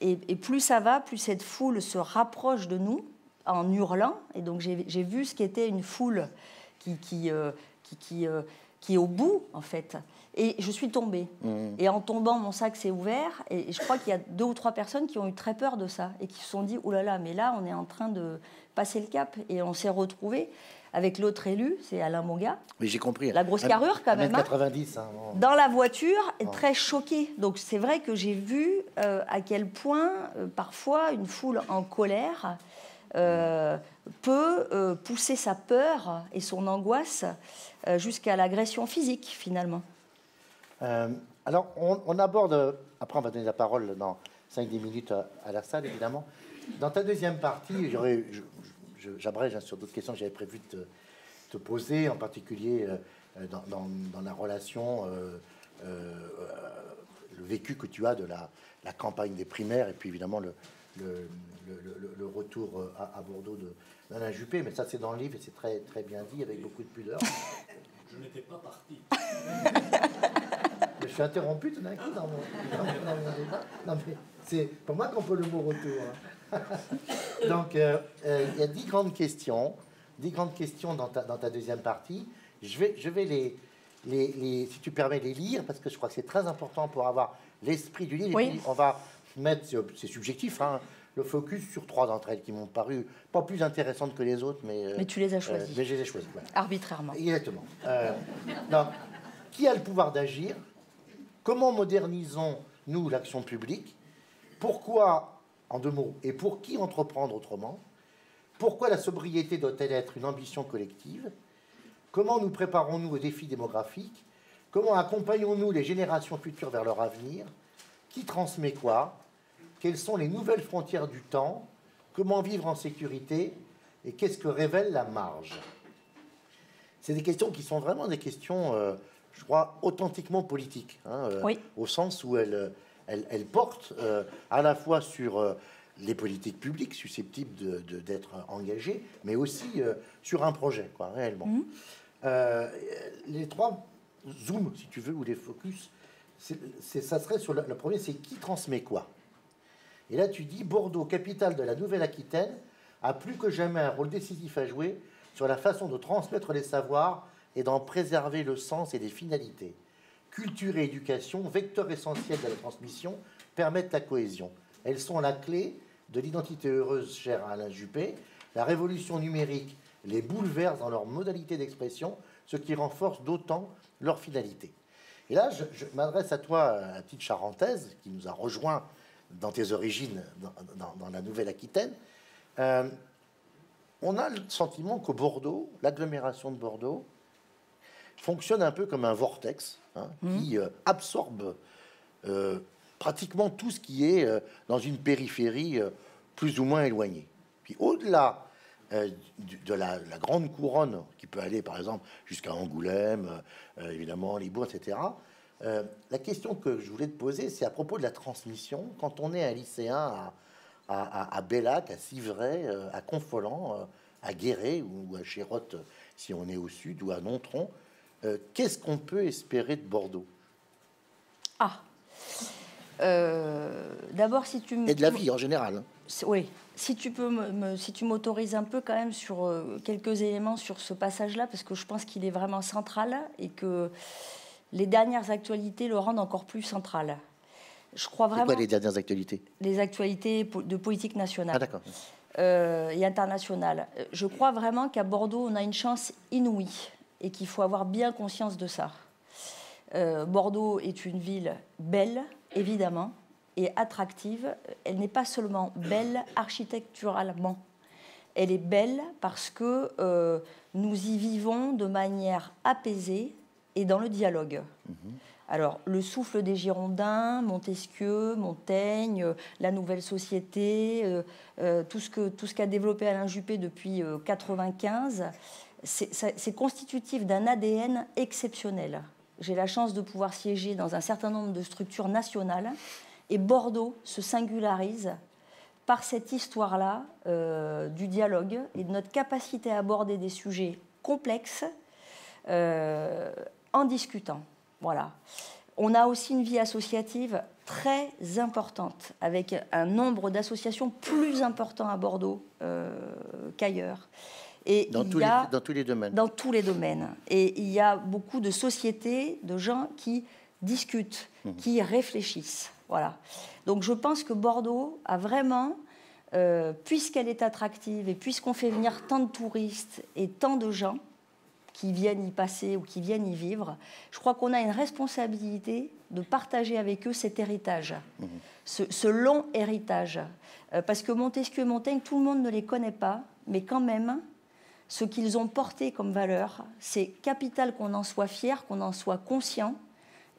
Et, plus ça va, plus cette foule se rapproche de nous en hurlant. Et donc j'ai vu ce qu'était une foule qui, qui, euh, qui, euh, qui, est au bout, en fait. Et je suis tombée. Mmh. Et en tombant, mon sac s'est ouvert. Et je crois qu'il y a deux ou trois personnes qui ont eu très peur de ça et qui se sont dit, oh là là, mais là, on est en train de passer le cap. Et on s'est retrouvés avec l'autre élu, c'est Alain Monga. Oui, j'ai compris. La grosse carrure, quand même. 90. Hein, Dans la voiture, très choqué. Donc c'est vrai que j'ai vu euh, à quel point, euh, parfois, une foule en colère euh, peut pousser sa peur et son angoisse jusqu'à l'agression physique, finalement. alors, on, aborde. Après, on va donner la parole dans 5-10 minutes à, la salle, évidemment. Dans ta deuxième partie, j'aurais j'abrège hein, sur d'autres questions que j'avais prévu de te, poser, en particulier euh, euh, dans, la relation, euh, le vécu que tu as de la, campagne des primaires et puis évidemment le, le, retour à, Bordeaux de d'Alain Juppé. Mais ça, c'est dans le livre et c'est très, très bien dit, avec beaucoup de pudeur. Je n'étais pas parti. je suis interrompu tout d'un coup dans mon, débat. Non, mais c'est pour moi qu'on peut le mot retour. Hein. Donc, euh, euh, il y a dix grandes questions, dix grandes questions dans ta, dans ta deuxième partie. Je vais, je vais les, les, si tu permets, les lire, parce que je crois que c'est très important pour avoir l'esprit du livre. on va mettre, c'est subjectif, hein, le focus sur trois d'entre elles qui m'ont paru pas plus intéressantes que les autres, mais... Euh, mais tu les as choisies. mais je les ai choisies, Arbitrairement. Exactement. donc, qui a le pouvoir d'agir? Comment modernisons-nous l'action publique? Pourquoi en deux mots, et pour qui entreprendre autrement Pourquoi la sobriété doit-elle être une ambition collective Comment nous préparons-nous aux défis démographiques Comment accompagnons-nous les générations futures vers leur avenir Qui transmet quoi Quelles sont les nouvelles frontières du temps Comment vivre en sécurité Et qu'est-ce que révèle la marge? C'est des questions qui sont vraiment des questions, euh, je crois, authentiquement politiques, hein, euh, au sens où elles elle, porte euh, à la fois sur euh, les politiques publiques susceptibles d'être engagées, mais aussi euh, sur un projet, quoi, réellement. Mmh. les trois zooms, si tu veux, ou les focus, ça serait sur le, le premier, c'est qui transmet quoi. Et là, tu dis Bordeaux, capitale de la Nouvelle-Aquitaine, a plus que jamais un rôle décisif à jouer sur la façon de transmettre les savoirs et d'en préserver le sens et les finalités culture et éducation, vecteurs essentiels de la transmission, permettent la cohésion. Elles sont la clé de l'identité heureuse chère Alain Juppé. La révolution numérique les bouleverse dans leur modalité d'expression, ce qui renforce d'autant leur finalité. Et là, je, m'adresse à toi, petite charentaise, qui nous a rejoint dans tes origines, dans, la Nouvelle-Aquitaine, euh, on a le sentiment que Bordeaux, l'agglomération de Bordeaux, fonctionne un peu comme un vortex hein, mmh. qui euh, absorbe pratiquement tout ce qui est dans une périphérie plus ou moins éloignée. Puis au-delà de la, grande couronne, qui peut aller par exemple jusqu'à Angoulême, évidemment, Libourne, etc., euh, la question que je voulais te poser, c'est à propos de la transmission. Quand on est un lycéen à, à, Bellac, à Civray, euh, à Confolent, euh, à Guéret ou à Chérotte, si on est au sud, ou à Nontron, qu'est-ce qu'on peut espérer de Bordeaux? Ah D'abord, si tu Et de la vie en général. Hein. Oui, si tu peux, me, si tu m'autorises un peu quand même sur quelques éléments sur ce passage-là, parce que je pense qu'il est vraiment central et que les dernières actualités le rendent encore plus central. Je crois vraiment. Quoi les dernières actualités? Les actualités de politique nationale. Ah, d'accord. Euh, et internationale. Je crois vraiment qu'à Bordeaux, on a une chance inouïe et qu'il faut avoir bien conscience de ça. Euh, Bordeaux est une ville belle, évidemment, et attractive. Elle n'est pas seulement belle architecturalement. Elle est belle parce que euh, nous y vivons de manière apaisée, et dans le dialogue. Alors, le souffle des Girondins, Montesquieu, Montaigne, euh, la nouvelle société, euh, tout ce que tout ce qu'a développé Alain Juppé depuis 1995, c'est constitutif d'un ADN exceptionnel. J'ai la chance de pouvoir siéger dans un certain nombre de structures nationales et Bordeaux se singularise par cette histoire-là du dialogue et de notre capacité à aborder des sujets complexes en discutant. Voilà. On a aussi une vie associative très importante, avec un nombre d'associations plus important à Bordeaux euh, qu'ailleurs. Et dans, tous les, dans tous les domaines. Dans tous les domaines. Et il y a beaucoup de sociétés, de gens qui discutent, mhm. qui réfléchissent. Voilà. Donc je pense que Bordeaux a vraiment, euh, puisqu'elle est attractive et puisqu'on fait venir tant de touristes et tant de gens, qui viennent y passer ou qui viennent y vivre, je crois qu'on a une responsabilité de partager avec eux cet héritage, mhm. ce, long héritage. Euh, parce que Montesquieu et Montaigne, tout le monde ne les connaît pas, mais quand même, ce qu'ils ont porté comme valeur, c'est capital qu'on en soit fier, qu'on en soit conscient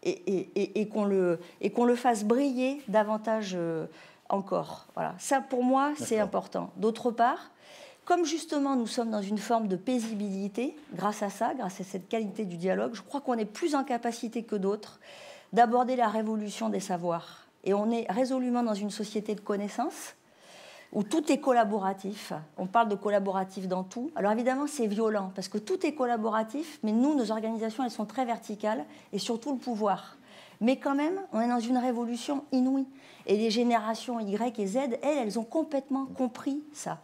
et, et, qu'on le, le, fasse briller davantage euh, encore. Voilà. Ça, pour moi, c'est important. D'autre part, comme justement nous sommes dans une forme de paisibilité, grâce à ça, grâce à cette qualité du dialogue, je crois qu'on est plus en capacité que d'autres d'aborder la révolution des savoirs. Et on est résolument dans une société de connaissances où tout est collaboratif. On parle de collaboratif dans tout. Alors évidemment, c'est violent parce que tout est collaboratif, mais nous, nos organisations, elles sont très verticales et surtout le pouvoir. Mais quand même, on est dans une révolution inouïe. Et les générations Y et Z, elles, elles ont complètement compris ça.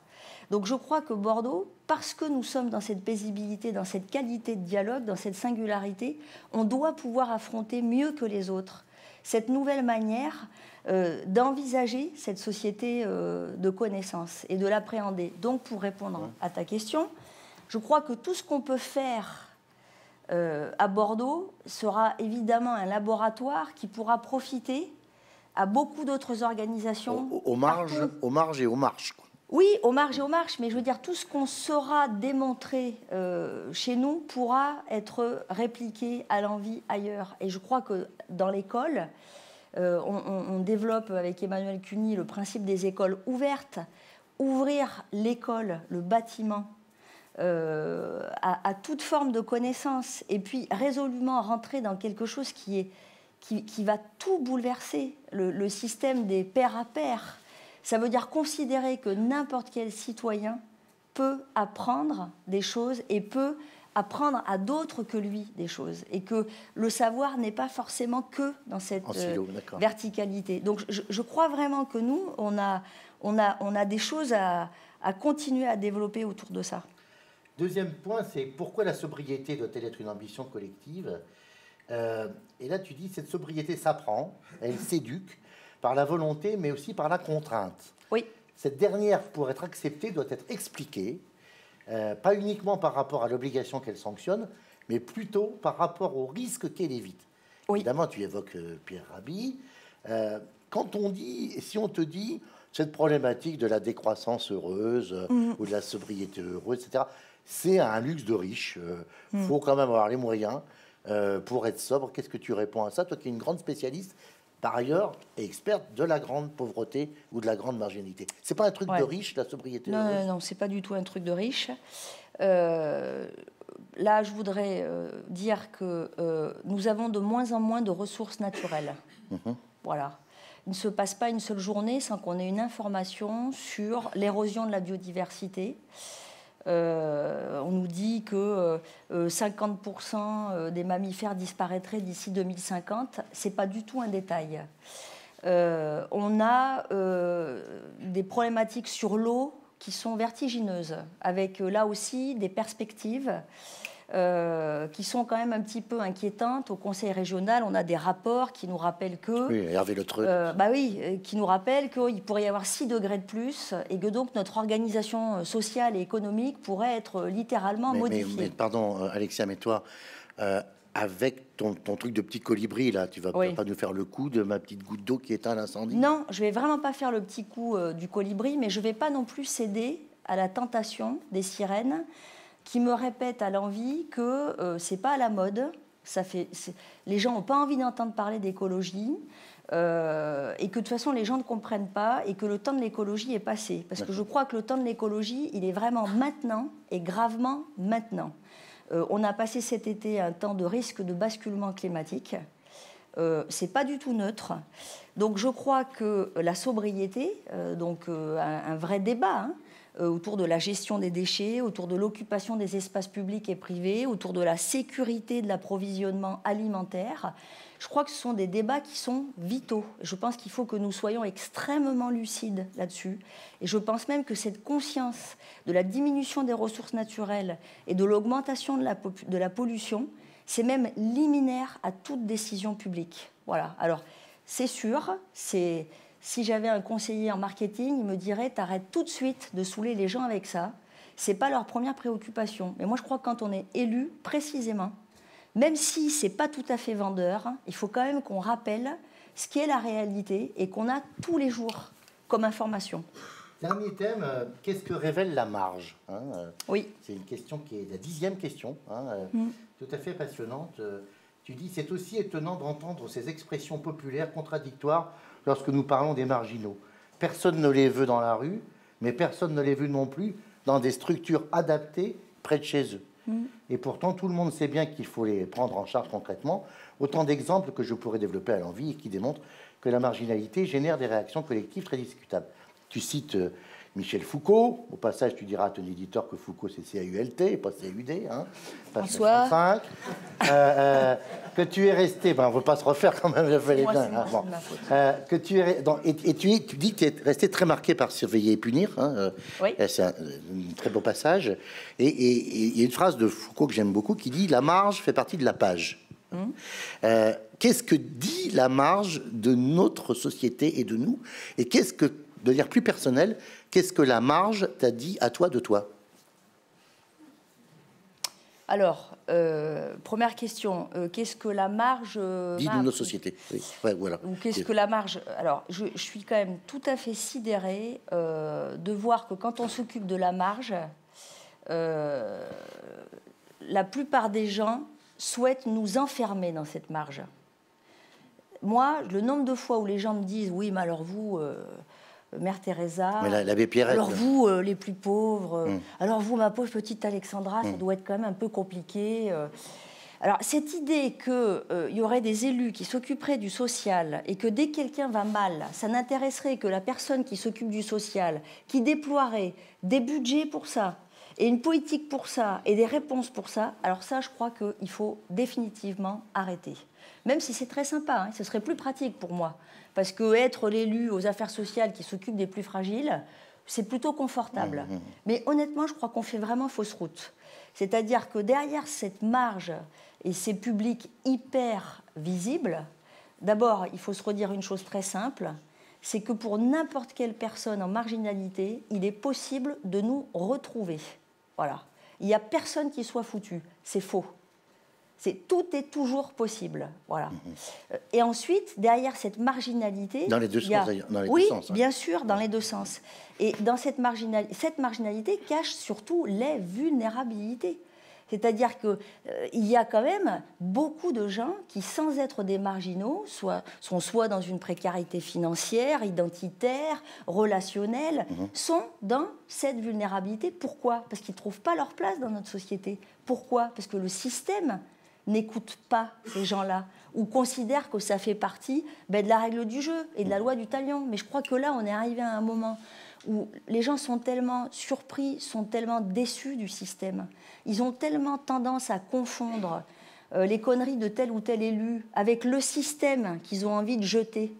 Donc je crois que Bordeaux, parce que nous sommes dans cette paisibilité, dans cette qualité de dialogue, dans cette singularité, on doit pouvoir affronter mieux que les autres cette nouvelle manière euh, d'envisager cette société euh, de connaissances et de l'appréhender. Donc pour répondre à ta question, je crois que tout ce qu'on peut faire euh, à Bordeaux sera évidemment un laboratoire qui pourra profiter à beaucoup d'autres organisations. Aux, marges, aux marges et aux marches. Oui, aux marges et aux marches, mais je veux dire, tout ce qu'on saura démontrer euh, chez nous pourra être répliqué à l'envie ailleurs. Et je crois que dans l'école, euh, on, développe avec Emmanuel Cuny le principe des écoles ouvertes. Ouvrir l'école, le bâtiment, euh, à, toute forme de connaissance, et puis résolument rentrer dans quelque chose qui, va tout bouleverser, le, le système des pairs à pairs ça veut dire considérer que n'importe quel citoyen peut apprendre des choses et peut apprendre à d'autres que lui des choses et que le savoir n'est pas forcément que dans cette euh, verticalité. Donc je, crois vraiment que nous, on a, on a, on a des choses à, continuer à développer autour de ça. Deuxième point, c'est pourquoi la sobriété doit-elle être une ambition collective? Euh, Et là, tu dis, cette sobriété s'apprend, elle s'éduque, par la volonté, mais aussi par la contrainte. Oui. Cette dernière, pour être acceptée, doit être expliquée, euh, pas uniquement par rapport à l'obligation qu'elle sanctionne, mais plutôt par rapport au risque qu'elle évite. Évidemment, tu évoques euh, Pierre Rabhi. Euh, quand on dit, si on te dit cette problématique de la décroissance heureuse mm. ou de la sobriété heureuse, etc., c'est un luxe de riche. Il mm. faut quand même avoir les moyens pour être sobre. Qu'est-ce que tu réponds à ça? Toi qui es une grande spécialiste, par ailleurs, et experte de la grande pauvreté ou de la grande marginalité. C'est pas un truc de riche, la sobriété Non, non, non, c'est pas du tout un truc de riche. Euh, là, je voudrais euh, dire que euh, nous avons de moins en moins de ressources naturelles. Mhm. Voilà. Il ne se passe pas une seule journée sans qu'on ait une information sur l'érosion de la biodiversité. On nous dit que 50% des mammifères disparaîtraient d'ici 2050. C'est pas du tout un détail. on a des problématiques sur l'eau qui sont vertigineuses, avec euh, là aussi des perspectives euh, qui sont quand même un petit peu inquiétantes. Au Conseil régional, on a des rapports qui nous rappellent que... Oui, Hervé Le euh, bah oui, qui nous rappellent qu'il pourrait y avoir 6 degrés de plus et que donc notre organisation sociale et économique pourrait être littéralement modifiée. Mais, pardon, Alexia, mais toi, avec ton, truc de petit colibri, là, tu vas pas nous faire le coup de ma petite goutte d'eau qui éteint l'incendie? Non, je vais vraiment pas faire le petit coup euh, du colibri, mais je vais pas non plus céder à la tentation des sirènes qui me répètent à l'envie que euh, c'est pas à la mode. Ça fait, les gens n'ont pas envie d'entendre parler d'écologie. Euh, et que de toute façon les gens ne comprennent pas et que le temps de l'écologie est passé. Parce que je crois que le temps de l'écologie, il est vraiment maintenant et gravement maintenant. Euh, on a passé cet été un temps de risque de basculement climatique. Euh, c'est pas du tout neutre. Donc je crois que la sobriété, euh, donc euh, un, vrai débat hein, autour de la gestion des déchets, autour de l'occupation des espaces publics et privés, autour de la sécurité de l'approvisionnement alimentaire, je crois que ce sont des débats qui sont vitaux. Je pense qu'il faut que nous soyons extrêmement lucides là-dessus. Et je pense même que cette conscience de la diminution des ressources naturelles et de l'augmentation de la, de la pollution, c'est même liminaire à toute décision publique. Voilà. Alors, c'est sûr, c'est si j'avais un conseiller en marketing, il me dirait t'arrêtes tout de suite de saouler les gens avec ça. C'est pas leur première préoccupation. Mais moi, je crois que quand on est élu, précisément, même si c'est pas tout à fait vendeur, hein, il faut quand même qu'on rappelle ce qui est la réalité et qu'on a tous les jours comme information. Dernier thème, euh, qu'est-ce que révèle la marge hein, euh, Oui. C'est une question qui est la dixième question, hein, euh, mm. tout à fait passionnante. Tu dis, c'est aussi étonnant d'entendre ces expressions populaires contradictoires lorsque nous parlons des marginaux. Personne ne les veut dans la rue, mais personne ne les veut non plus dans des structures adaptées près de chez eux. Et pourtant, tout le monde sait bien qu'il faut les prendre en charge concrètement. Autant d'exemples que je pourrais développer à l'envie et qui démontrent que la marginalité génère des réactions collectives très discutables. Tu cites euh, Michel Foucault. Au passage, tu diras à ton éditeur que Foucault, c'est C-A-U-L-T, pas C-U-D. Hein, Bonsoir. Euh, euh, que tu es resté, ben, on ne veut pas se refaire quand même, je fais les hein, euh, que tu es, et, tu, tu, dis que tu es resté très marqué par surveiller et punir. Hein, oui. C'est un, très beau passage. Et il y a une phrase de Foucault que j'aime beaucoup qui dit La marge fait partie de la page. Hum. qu'est-ce que dit la marge de notre société et de nous? Et qu'est-ce que, de dire plus personnel, Qu'est-ce que la marge t'a dit à toi de toi? Alors, euh, première question, euh, qu'est-ce que la marge euh, dit de nos sociétés voilà. Ou qu'est-ce que la marge? Alors, je, suis quand même tout à fait sidérée de voir que quand on s'occupe de la marge, la plupart des gens souhaitent nous enfermer dans cette marge. Moi, le nombre de fois où les gens me disent oui, mais alors vous Mère Teresa. Alors vous, euh, les plus pauvres. Mm. Alors vous, ma pauvre petite Alexandra, ça mm. doit être quand même un peu compliqué. Euh. Alors cette idée qu'il euh, y aurait des élus qui s'occuperaient du social et que dès que quelqu'un va mal, ça n'intéresserait que la personne qui s'occupe du social, qui déploierait des budgets pour ça et une politique pour ça et des réponses pour ça, alors ça, je crois qu'il faut définitivement arrêter. Même si c'est très sympa, hein, ce serait plus pratique pour moi. Parce que être l'élu aux affaires sociales qui s'occupe des plus fragiles, c'est plutôt confortable. Mmh, mmh. Mais honnêtement, je crois qu'on fait vraiment fausse route. C'est-à-dire que derrière cette marge et ces publics hyper visibles, d'abord, il faut se redire une chose très simple, c'est que pour n'importe quelle personne en marginalité, il est possible de nous retrouver. Voilà. Il n'y a personne qui soit foutu. C'est faux. C'est tout est toujours possible, voilà. Euh, Et ensuite, derrière cette marginalité, Dans les deux a- sens, d'ailleurs, dans les deux oui, sens, hein. bien sûr, dans les deux sens. Et dans cette, marginal- cette marginalité cache surtout les vulnérabilités. C'est-à-dire qu'il y a quand même beaucoup de gens qui, sans être des marginaux, soit, sont soit dans une précarité financière, identitaire, relationnelle, sont dans cette vulnérabilité. Pourquoi? Parce qu'ils ne trouvent pas leur place dans notre société. Pourquoi? Parce que le système n'écoute pas ces gens-là ou considère que ça fait partie ben, de la règle du jeu et de la loi du talion. Mais je crois que là, on est arrivé à un moment où les gens sont tellement surpris, sont tellement déçus du système. Ils ont tellement tendance à confondre euh, les conneries de tel ou tel élu avec le système qu'ils ont envie de jeter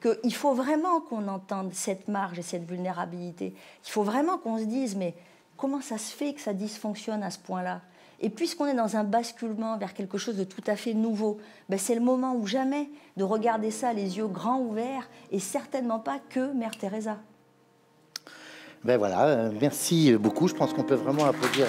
qu'il faut vraiment qu'on entende cette marge et cette vulnérabilité. Il faut vraiment qu'on se dise, mais comment ça se fait que ça dysfonctionne à ce point-là? Et puisqu'on est dans un basculement vers quelque chose de tout à fait nouveau, ben c'est le moment ou jamais de regarder ça les yeux grands ouverts et certainement pas que Mère Teresa. Ben voilà, euh, merci beaucoup. Je pense qu'on peut vraiment applaudir.